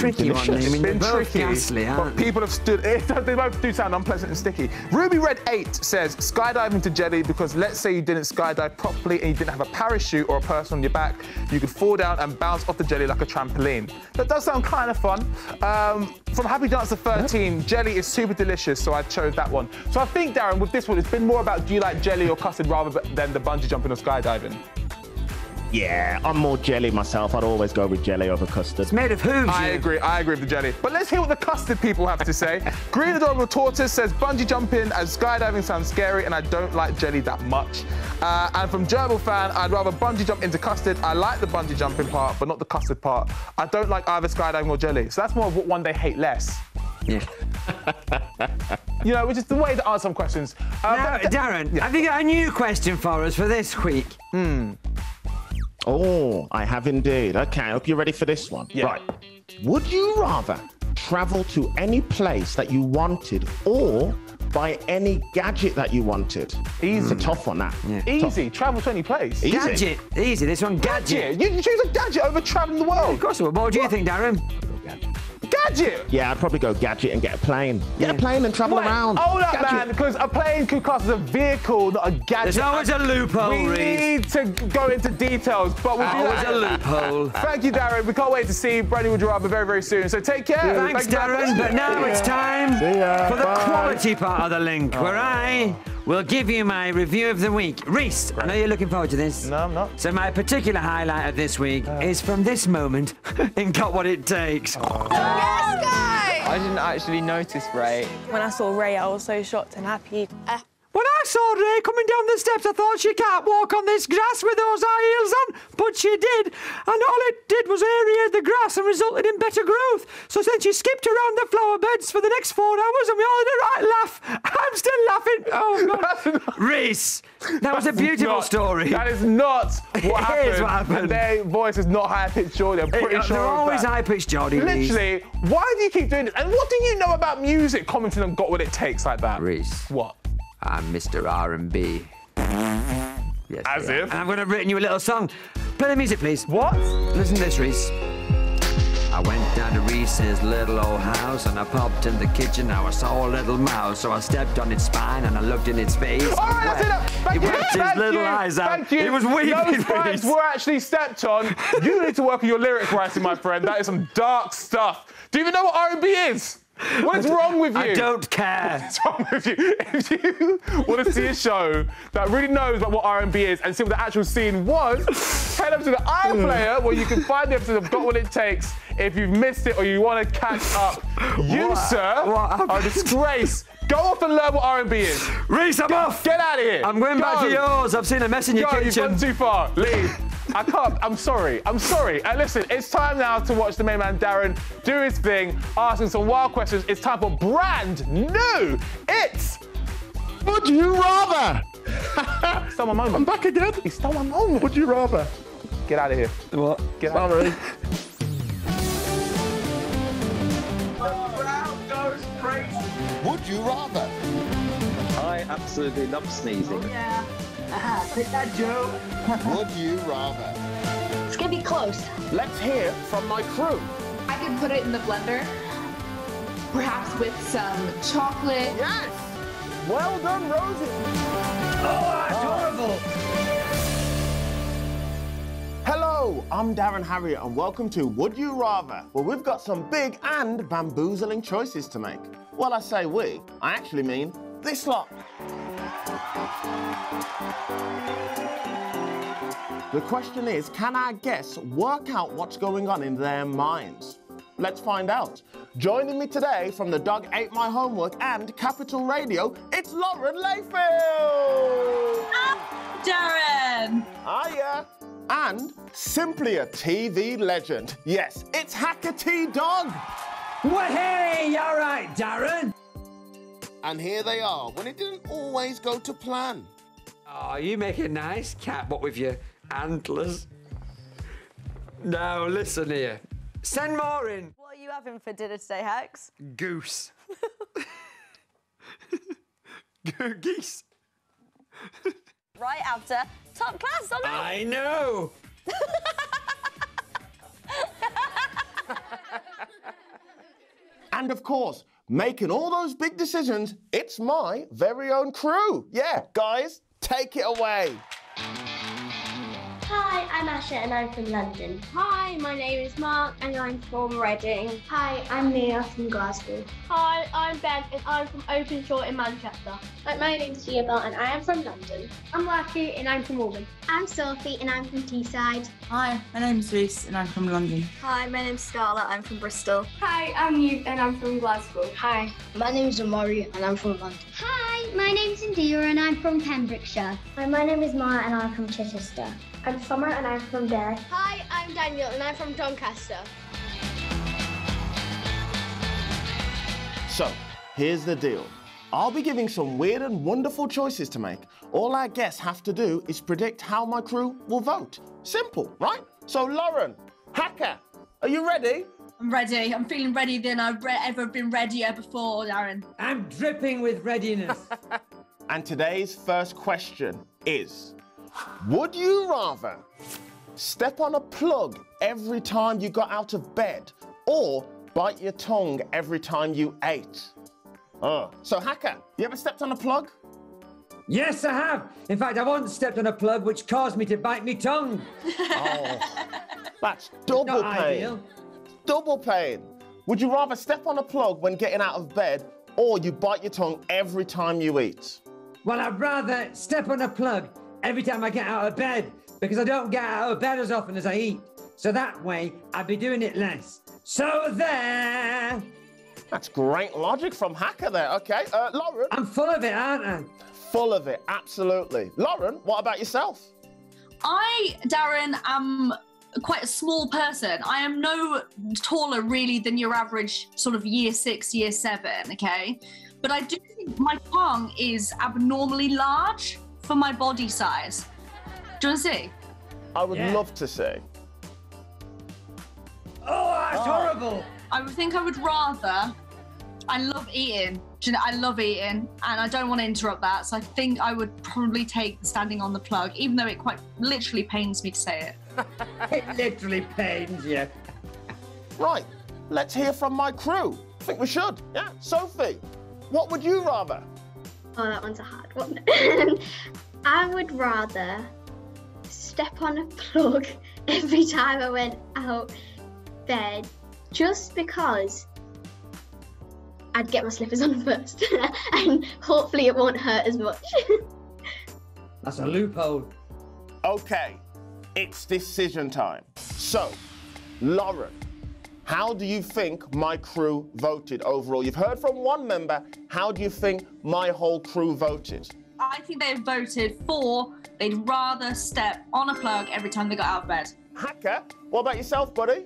tricky delicious. one. I mean, It's been tricky, ghastly, but people have stood. They both do sound unpleasant and sticky. Ruby Red 8 says skydiving to jelly because let's say you didn't skydive properly and you didn't have a parachute or a person on your back, you could fall down and bounce off the jelly like a trampoline. That does sound kind of fun. Um, from Happy Dancer 13, jelly is super delicious, so I chose that one. So I think, Darren, with this one, it's been more about do you like jelly or custard rather than the bungee jumping or skydiving. Yeah, I'm more jelly myself. I'd always go with jelly over custard. It's made of hooves. I you- agree. I agree with the jelly. But let's hear what the custard people have to say. Green Adorable Tortoise says bungee jumping and skydiving sounds scary, and I don't like jelly that much. Uh, and from Gerbil fan, I'd rather bungee jump into custard. I like the bungee jumping part, but not the custard part. I don't like either skydiving or jelly. So that's more of what one they hate less. Yeah. You know, which is the way to answer some questions. Uh, Now, but- Darren, Yeah. have you got a new question for us for this week? Oh, I have indeed. Okay, I hope you're ready for this one. Yeah. Right. Would you rather travel to any place that you wanted or buy any gadget that you wanted? Easy. It's a tough one, that. Easy. Travel to any place. Easy. Gadget. Easy. This one, gadget. Gadget. You choose a gadget over traveling the world. Of course it would. What do you think, Darren? Gadget. Yeah, I'd probably go gadget and get a plane. Get a plane and travel Wait, around. hold up, Gadget. man, because a plane could cost as a vehicle, not a gadget. There's always a loophole, We Rhys. need to go into details, but we'll do Always that. a loophole. Thank you, Darren. We can't wait to see Brandy Would You Rather very, very soon. So take care. Thanks, Thank you very Darren. much. But now it's time See ya. for the Bye. quality part of the link, oh. where I will give you my review of the week. Rhys, I know you're looking forward to this. No, I'm not. So my particular highlight of this week is from this moment in Got What It Takes. Yes, guys! I didn't actually notice Ray. When I saw Ray, I was so shocked and happy. Uh, When I saw Ray coming down the steps, I thought she can't walk on this grass with those high heels on, but she did. And all it did was aerate the grass and resulted in better growth. So then she skipped around the flower beds for the next four hours and we all had a right laugh. I'm still laughing. Oh, God. Rhys, that was a beautiful not- story. That is not what It happened. is what happened. And their voice is not high pitched, Geordie. I'm pretty uh, sure They're always high pitched, Geordie. Literally, why do you keep doing this? And what do you know about music commenting on Got What It Takes like that? Rhys. What? I'm Mr. R&B. Yes, As if. And I'm going to have written you a little song. Play the music, please. What? Listen to this, Rhys. I went down to Rhys's little old house and I popped in the kitchen. Now I saw a little mouse, so I stepped on its spine and I looked in its face. All right, that's enough. Thank He you. Thank little you. eyes out. Thank you. He was weeping, Those spines Rhys. were actually stepped on. You need to work on your lyric writing, my friend. That is some dark stuff. Do you even know what R&B is? What is wrong with you? I don't care. What's wrong with you? If you want to see a show that really knows about what R&B is and see what the actual scene was, head up to the iPlayer hmm. where you can find the episode of Got What It Takes if you've missed it or you want to catch up. You, What? sir, What are a disgrace. Go off and learn what R&B is. Rhys, I'm off. Get out of here. I'm going back to yours. I've seen a mess in your Go, you've kitchen. gone too far. Leave. I can't. I'm sorry. I'm sorry. And listen, it's time now to watch the main man Darren do his thing, asking some wild questions. It's time for brand new. It's Would you rather? stole my moment. I'm back again. He stole my moment. Would you rather? Get out of here. What? Get out. Sorry. Would you rather? I absolutely love sneezing. Oh, Uh-huh. Would you rather? It's gonna be close. Let's hear from my crew. I could put it in the blender, perhaps with some chocolate. Yes! Well done, Rosie. Oh, adorable. Oh. Hello, I'm Darren Harriott, and welcome to Would You Rather, where we've got some big and bamboozling choices to make. Well, I say we, I actually mean this lot. The question is can our guests work out what's going on in their minds? Let's find out. Joining me today from the Dog Ate My Homework and Capital Radio, it's Lauren Layfield! Ah, Darren! Hiya! And simply a TV legend. Yes, it's Hacker T Dog! Well, hey, all right, Darren. And here they are when it didn't always go to plan. Oh, you make a nice cat, what with your antlers. Now, listen here. Send more in. What are you having for dinner today, Hex? Goose. Go- Geese. Right after top class on I know. And of course, making all those big decisions, it's my very own crew. Yeah, guys, take it away. Hi, I'm Asha and I'm from London. Hi, my name is Mark and I'm from Reading. Hi, I'm Mia from Glasgow. Hi, I'm Ben and I'm from Openshaw in Manchester. Hi, my name's Gia and I am from London. I'm Lucky and I'm from Auburn. I'm Sophie and I'm from Teesside. Hi, my name's Reese and I'm from London. Hi, my name's Scarlett, I'm from Bristol. Hi, I'm Eve and I'm from Glasgow. Hi, my name's Amari and I'm from London. Hi, my name's Indira and I'm from Pembrokeshire. Hi, my name is Maya and I'm from Chichester. I'm Summer and I'm from Derry. Hi, I'm Daniel and I'm from Doncaster. So, here's the deal. I'll be giving some weird and wonderful choices to make. All our guests have to do is predict how my crew will vote. Simple, right? So, Lauren, Hacker, are you ready? I'm ready. I'm feeling ready than I've re- ever been readier before, Darren. I'm dripping with readiness. and today's first question is Would you rather step on a plug every time you got out of bed or bite your tongue every time you ate? Oh. So, Hacker, you ever stepped on a plug? Yes, I have. In fact, I once stepped on a plug which caused me to bite my tongue. oh, that's double Not pain. ideal. Double pain. Would you rather step on a plug when getting out of bed or you bite your tongue every time you eat? Well, I'd rather step on a plug every time I get out of bed because I don't get out of bed as often as I eat. So that way, I'd be doing it less. So there. That's great logic from Hacker there. Okay, uh, Lauren. I'm full of it, aren't I? Full of it, absolutely. Lauren, what about yourself? I, Darren, am quite a small person. I am no taller really than your average sort of year six, year seven, okay? But I do think my tongue is abnormally large for my body size. Do you want to see? I would Yeah. love to see. Oh, that's oh. horrible. I would think I would rather. I love eating. Do you know, I love eating, and I don't want to interrupt that. So I think I would probably take standing on the plug, even though it quite literally pains me to say it. It literally pains you. Right, let's hear from my crew. I think we should. Yeah, Sophie, what would you rather? Oh, that one's a hard one. I would rather step on a plug every time I went out bed just because I'd get my slippers on first and hopefully it won't hurt as much. That's a loophole. Okay, it's decision time. So, Lauren, how do you think my crew voted overall? You've heard from one member. How do you think my whole crew voted? I think they voted for they'd rather step on a plug every time they got out of bed. Hacker, what about yourself, buddy?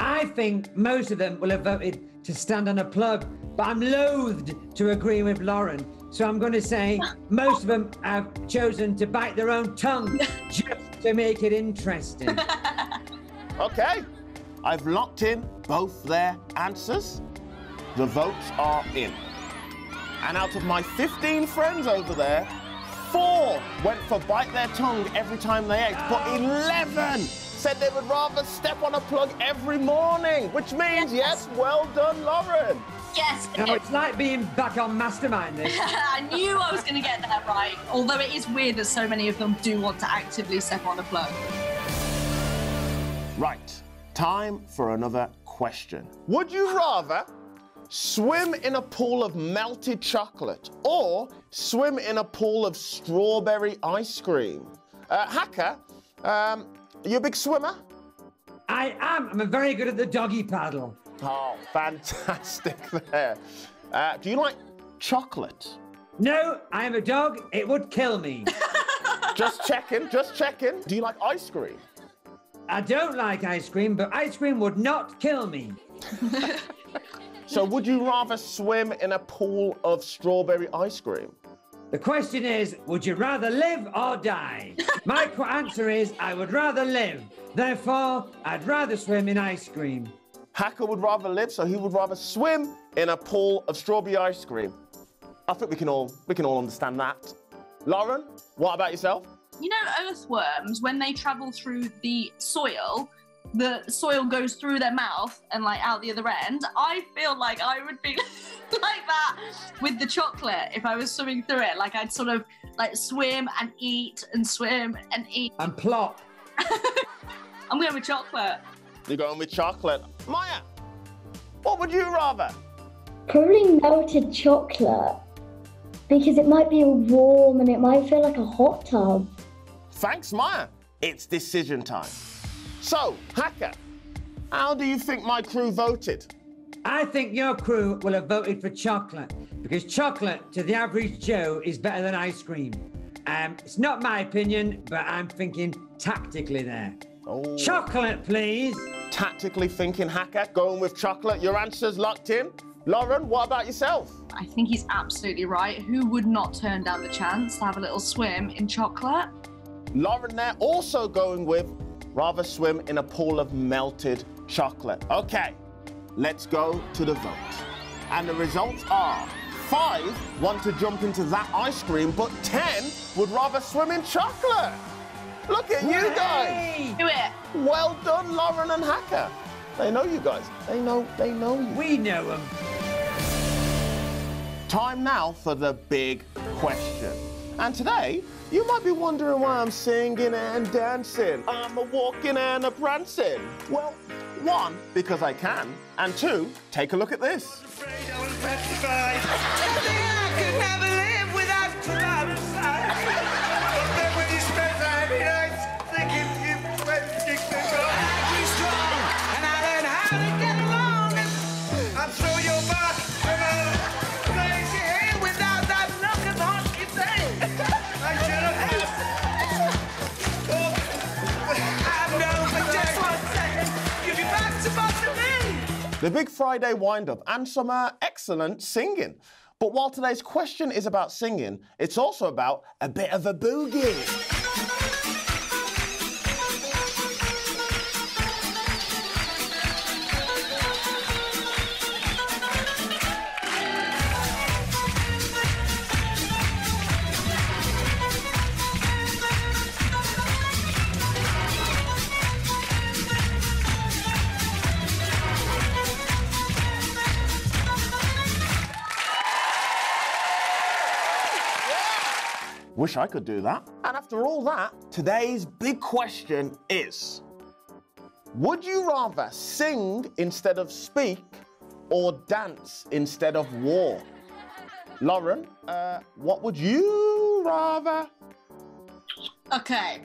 I think most of them will have voted to stand on a plug, but I'm loathed to agree with Lauren. So I'm going to say most of them have chosen to bite their own tongue just to make it interesting. Okay, I've locked in both their answers. The votes are in. And out of my 15 friends over there, four went for bite their tongue every time they ate, but 11 said they would rather step on a plug every morning, which means, yes, well done, Lauren. Yes. You know, it's like being back on Mastermind this. I knew I was going to get that right. Although it is weird that so many of them do want to actively step on a plug. Right, time for another question. Would you rather swim in a pool of melted chocolate or swim in a pool of strawberry ice cream? Uh, Hacker, um, are you a big swimmer? I am. I'm very good at the doggy paddle. Oh, fantastic there. Uh, do you like chocolate? No, I am a dog. It would kill me. Just checking, just checking. Do you like ice cream? I don't like ice cream, but ice cream would not kill me. So, would you rather swim in a pool of strawberry ice cream? The question is, would you rather live or die? My answer is, I would rather live. Therefore, I'd rather swim in ice cream. Hacker would rather live, so he would rather swim in a pool of strawberry ice cream. I think we can all we can all understand that. Lauren, what about yourself? You know, earthworms, when they travel through the soil, the soil goes through their mouth and like out the other end. I feel like I would be like that with the chocolate if I was swimming through it. Like I'd sort of like swim and eat and swim and eat. And plop. I'm going with chocolate. You're going with chocolate. Maya, what would you rather? Probably melted chocolate because it might be warm and it might feel like a hot tub. Thanks, Maya. It's decision time. So, Hacker, how do you think my crew voted? I think your crew will have voted for chocolate because chocolate to the average Joe is better than ice cream. Um, it's not my opinion, but I'm thinking tactically there. Oh. Chocolate, please. Tactically thinking, Hacker, going with chocolate. Your answer's locked in. Lauren, what about yourself? I think he's absolutely right. Who would not turn down the chance to have a little swim in chocolate? Lauren there also going with rather swim in a pool of melted chocolate. Okay, let's go to the vote. And the results are five want to jump into that ice cream, but 10 would rather swim in chocolate. Look at you guys. Do it. Well done, Lauren and Hacker. They know you guys. They know, they know you. We know them. Time now for the big question. And today, you might be wondering why I'm singing and dancing. I'm a walking and a prancing. Well, one, because I can. And two, take a look at this. The Big Friday wind up and some uh, excellent singing. But while today's question is about singing, it's also about a bit of a boogie. Wish I could do that. And after all that, today's big question is Would you rather sing instead of speak or dance instead of war? Lauren, uh, what would you rather? Okay.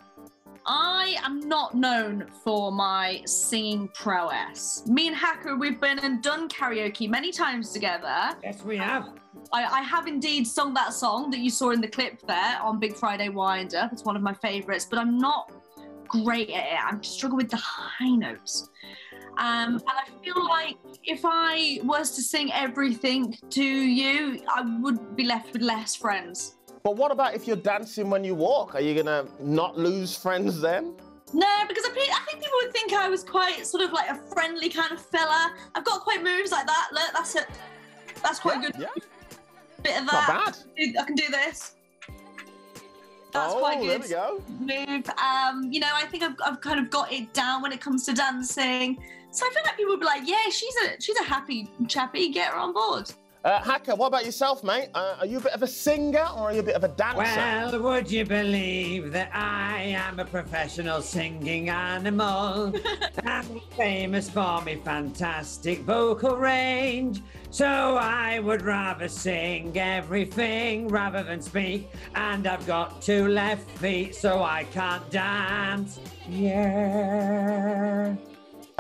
I am not known for my singing prowess. Me and Hacker, we've been and done karaoke many times together. Yes, we have. I, I have indeed sung that song that you saw in the clip there on Big Friday Wind Up. It's one of my favourites, but I'm not great at it. I'm struggling with the high notes. Um, and I feel like if I was to sing everything to you, I would be left with less friends. But what about if you're dancing when you walk? Are you gonna not lose friends then? No, because I, I think people would think I was quite sort of like a friendly kind of fella. I've got quite moves like that. Look, that's it. That's quite Yeah, good. yeah. Bit of that. Not bad. I can do- I can do this. That's oh, quite there good. we go. Move. Um, you know, I think I've, I've kind of got it down when it comes to dancing. So I feel like people would be like, "Yeah, she's a she's a happy chappy. Get her on board." Uh, Hacker, what about yourself, mate? Uh, are you a bit of a singer or are you a bit of a dancer? Well, would you believe that I am a professional singing animal? I'm famous for my fantastic vocal range. So I would rather sing everything rather than speak. And I've got two left feet, so I can't dance. Yeah.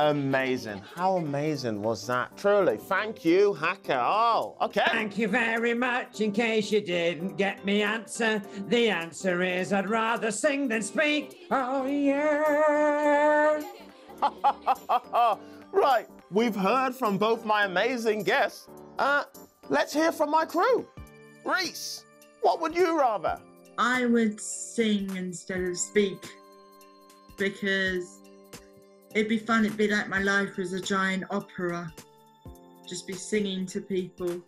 Amazing. How amazing was that? Truly. Thank you, Hacker. Oh, okay. Thank you very much. In case you didn't get me answer, the answer is I'd rather sing than speak. Oh, yeah. right, we've heard from both my amazing guests. Uh, let's hear from my crew. Reese, what would you rather? I would sing instead of speak because it'd be fun. It'd be like my life was a giant opera. Just be singing to people.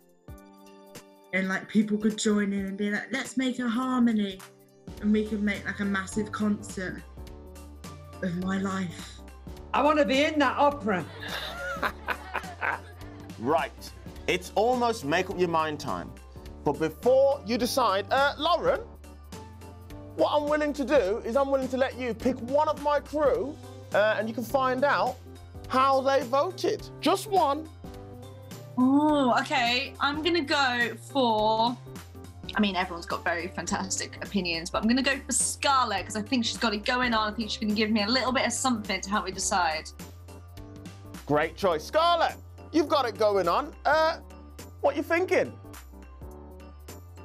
And like people could join in and be like, let's make a harmony. And we could make like a massive concert of my life. I want to be in that opera. Right. It's almost make up your mind time. But before you decide, uh, Lauren, what I'm willing to do is I'm willing to let you pick one of my crew uh, and you can find out how they voted. Just one. Oh, okay. I'm gonna go for. I mean, everyone's got very fantastic opinions, but I'm gonna go for Scarlett because I think she's got it going on. I think she's gonna give me a little bit of something to help me decide. Great choice. Scarlett, you've got it going on. Uh, what you thinking?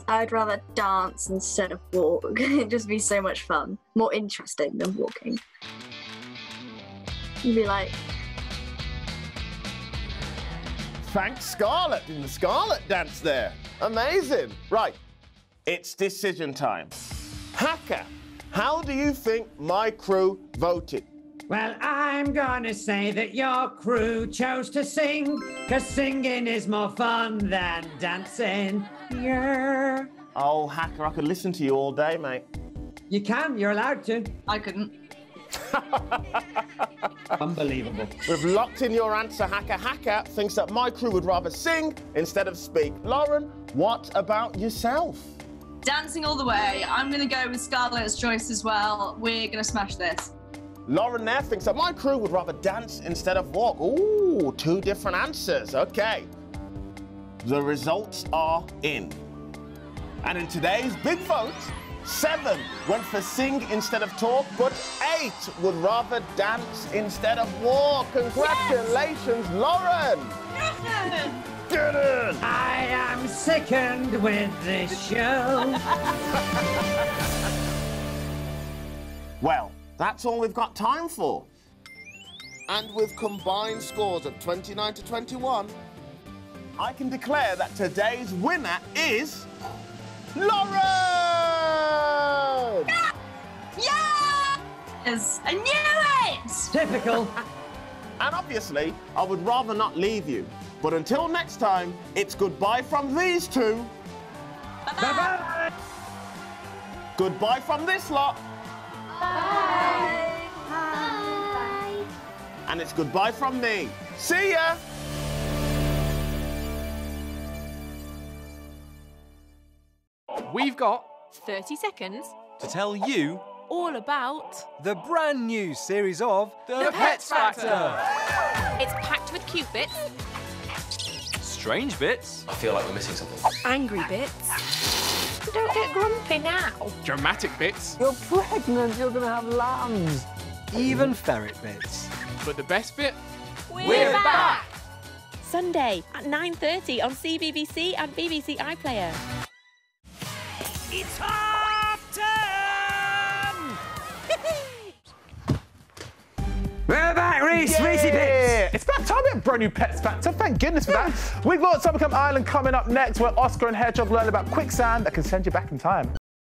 I'd rather dance instead of walk. It'd just be so much fun. More interesting than walking. You'd be like, Thanks, Scarlett, in the Scarlett dance there. Amazing. Right, it's decision time. Hacker, how do you think my crew voted? Well, I'm gonna say that your crew chose to sing, cause singing is more fun than dancing. Yeah. Oh, Hacker, I could listen to you all day, mate. You can, you're allowed to. I couldn't. Unbelievable. We've locked in your answer, Hacker. Hacker thinks that my crew would rather sing instead of speak. Lauren, what about yourself? Dancing all the way. I'm gonna go with Scarlett's choice as well. We're gonna smash this. Lauren there thinks that my crew would rather dance instead of walk. Ooh, two different answers. Okay. The results are in. And in today's big vote, seven went for sing instead of talk, but eight would rather dance instead of walk. Congratulations, Lauren! Get in! I am sickened with this show. Well, that's all we've got time for. And with combined scores of 29 to 21, I can declare that today's winner is Lauren! Yes! I knew it! Typical. And obviously, I would rather not leave you. But until next time, it's goodbye from these two. Bye-bye. Goodbye from this lot. Bye. Bye. And it's goodbye from me. See ya! We've got 30 seconds to tell you all about the brand new series of The Pets Factor. It's packed with cute bits, Strange bits, I feel like we're missing something. angry bits. Don't get grumpy now. dramatic bits, You're pregnant, you're gonna have lambs. even ferret bits. But the best bit? We're back! Sunday at 9.30 on CBBC and BBC iPlayer. It's half We're back, Reese, Reese. Yeah, it's about time we have a brand new Pets Factor. Oh, thank goodness for that. We've got Summercamp Island coming up next, where Oscar and Hedgehog learn about quicksand that can send you back in time.